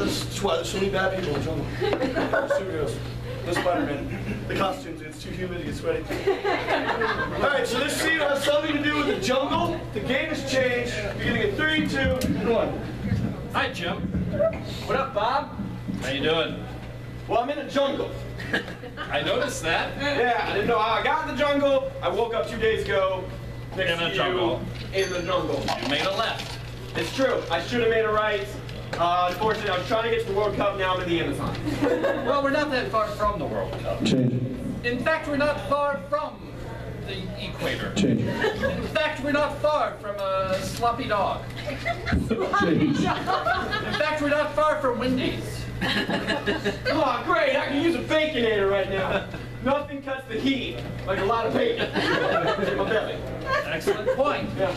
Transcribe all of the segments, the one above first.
That's, that's why there's so many bad people in the jungle. Superheroes. No Spider-Man. The costumes, it's too humid to get sweaty. All right, so this scene has something to do with the jungle. The game has changed. Beginning in three, two, and one. Hi, Jim. What up, Bob? How you doing? Well, I'm in the jungle. I noticed that. Yeah, I didn't know how I got in the jungle. I woke up two days ago next In the to jungle. you in the jungle. You made a left. It's true. I should have made a right. Uh, unfortunately, I was trying to get to the World Cup. Now I'm in the Amazon. Well, we're not that far from the World Cup. Change. In fact, we're not far from the equator. Change. In fact, we're not far from a sloppy dog. Change. In fact, we're not far from Wendy's. oh, great. I can use a baconator right now. Nothing cuts the heat like a lot of bacon my belly. Excellent point. Yeah.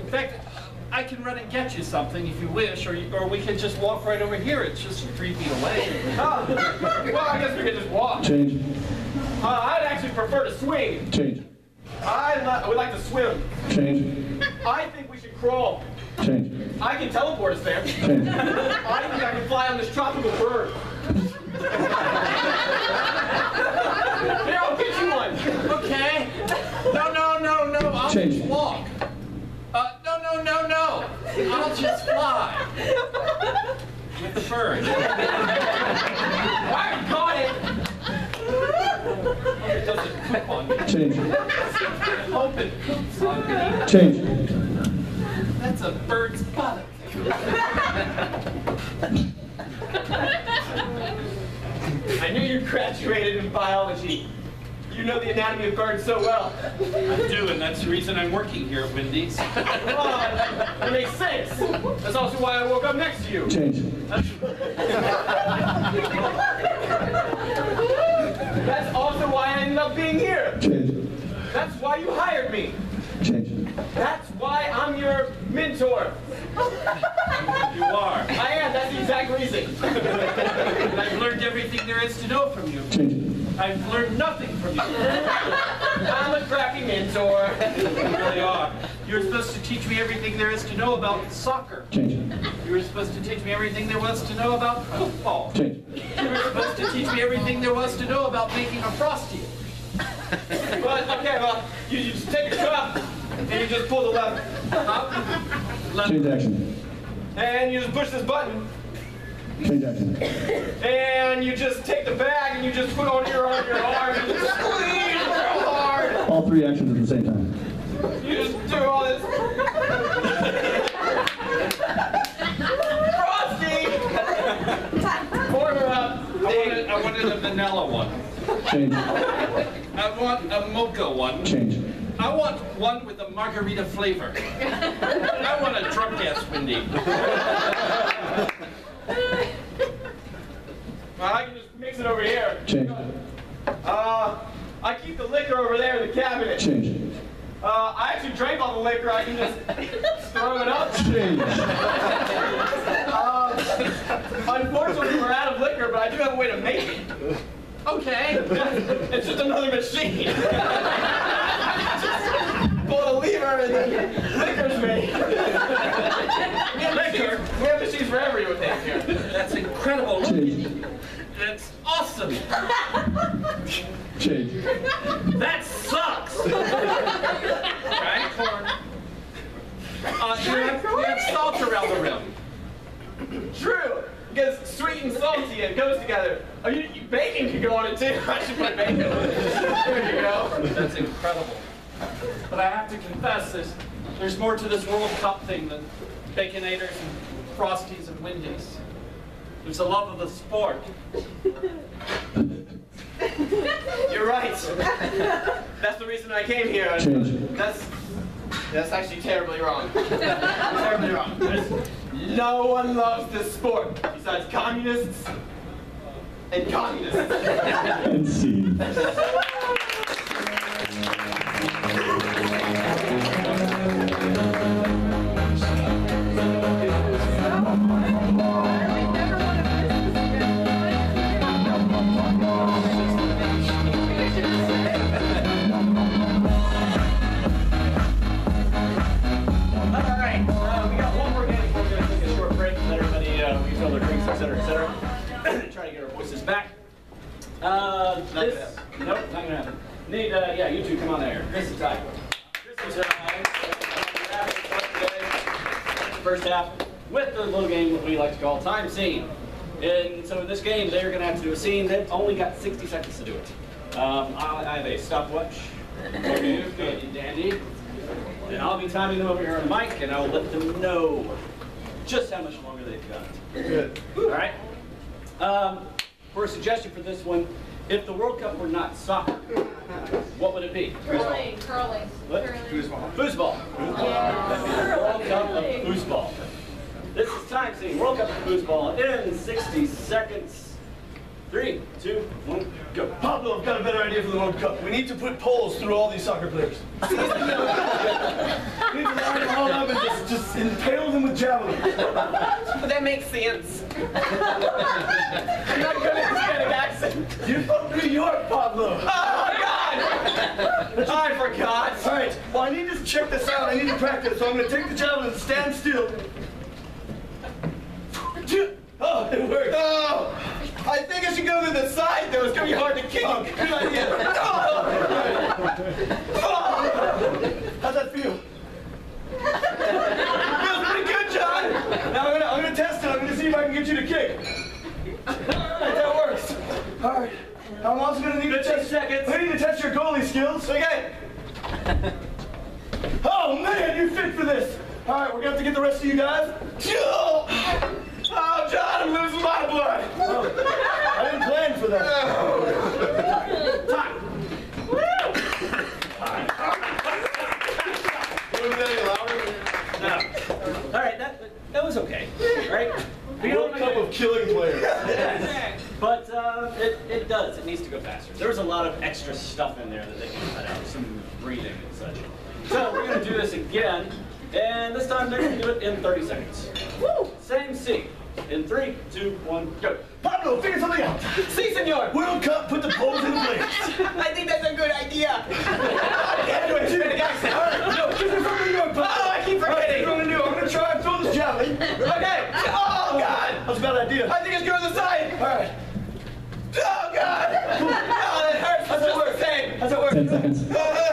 In fact, I can run and get you something if you wish, or, you, or we can just walk right over here. It's just three feet away. Oh, well, I guess we can just walk. Change. Uh, I'd actually prefer to swing. Change. I li- would like to swim. Change. I think we should crawl. Change. I can teleport us there. Change. I think I can fly on this tropical bird. Here, I'll get you one. Okay. No, no, no, no. I'll Change. walk. Uh, no, no, no, no. I'll just fly. With the bird. I caught it. It doesn't poop on you. Change. Hope it poops on me. Change. That's a bird's buttock. I knew you graduated in biology. You know the anatomy of birds so well. I do, and that's the reason I'm working here at Wendy's. Oh, that, that makes sense. That's also why I woke up next to you. Change. That's also why I ended up being here. Change. That's why you hired me. Change. That's why I'm your mentor. You are. I am. That's the exact reason. And I've learned everything there is to know from you. Change. I've learned nothing from you. I'm a crappy mentor. You really are. You're supposed to teach me everything there is to know about soccer. Change. You were supposed to teach me everything there was to know about football. Change. You were supposed to teach me everything there was to know about making a frosty. But okay, well, you, you just take a cup and you just pull the lever, Up, left, Change action. and you just push this button, Change action. and you just take the bag and you just put it on your on your arm and you just squeeze real hard. All three actions at the same time. You just do all this. Frosty! Pour her up. I wanted, I wanted a vanilla one. Change. I want a mocha one. Change. I want one with a margarita flavor. I want a drunk ass Wendy. Well, I can just mix it over here. Change. it. Uh, I keep the liquor over there in the cabinet. Change. it. Uh, I actually drank all the liquor. I can just throw it up. Change. Uh, unfortunately, we're out of liquor, but I do have a way to make it. Okay. It's just another machine. Just Pull the lever and then liquor's made. We have liquor. We have machines for everything here. That's incredible. Look, Change. That's awesome. Change. That sucks. right? Uh, you have, you have salt around the rim. True. Because sweet and salty, it goes together. Oh, you, you, bacon could go on it too. I should put bacon on it. There you go. That's incredible. But I have to confess, there's, there's more to this World Cup thing than Baconators and Frosties and Wendy's. There's a love of the sport. You're right. That's the reason I came here. Change. That's that's actually terribly wrong. terribly wrong. There's, no one loves this sport besides communists and communists. And scene. Drinks, etc., etc. Try to get our voices back. Uh, this, gonna nope, not gonna happen. Need, uh, yeah, you two come on there. Chris is back. Chris is uh, first half with the little game that we like to call time scene. And so in this game, they're going to have to do a scene. They've only got 60 seconds to do it. Um, I I have a stopwatch. Okay, dandy. And I'll be timing them over here on the mic, and I will let them know just how much longer they've got. Good. All right. Um, for a suggestion for this one, if the World Cup were not soccer, what would it be? Curling, curling. What? Foosball. Foosball. World Cup of Foosball. This is time scene. World Cup of Foosball in 60 seconds. Three, two, one, go. Pablo, I've got a better idea for the World Cup. We need to put poles through all these soccer players. we need to line them all up and just, just impale them with javelins. That makes sense. I'm not good at this kind of accent. You're from New York, Pablo. Oh, God! I forgot. All right, well, I need to check this out. I need to practice, so I'm going to take the javelin, and stand still. Oh, it worked. Oh, I think I should go to the side, though. It's going to be hard to kick. Oh, good idea. How's that feel? Feels pretty good, John. Now I'm gonna, I'm gonna test it. I'm gonna see if I can get you to kick. Alright, that works. Alright. I'm also gonna need to test. seconds. I need to test your goalie skills. Okay. Oh man, you fit for this. Alright, we're gonna have to get the rest of you guys. Oh, John, I'm losing my blood. Oh, I didn't plan for that. Time. No. All right, that, that was okay. Right? We World don't Cup of killing players. But uh, it, it does. It needs to go faster. There was a lot of extra stuff in there that they can cut out, some breathing and such. So we're going to do this again, and this time they're going to do it in 30 seconds. Woo! Same scene. In three, two, one, go. Pablo, figure something out. Si, senor. World Cup, put the poles in place. I think that's a good idea. Yeah, do it. Alright, no, this is from New York, Pablo. Oh, I keep Alright, forgetting. here's what I'm gonna do. I'm gonna try and throw this javelin. Okay. Oh, God. That's a bad idea. I think it's going to the side. Alright. Oh, God. Oh, that hurts. That's just the same. How's that work? 10 seconds.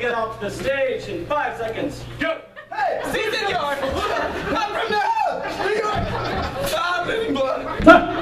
get off the stage in five seconds. Go! Hey! Si, senor! I'm from there! New York! I'm living blood!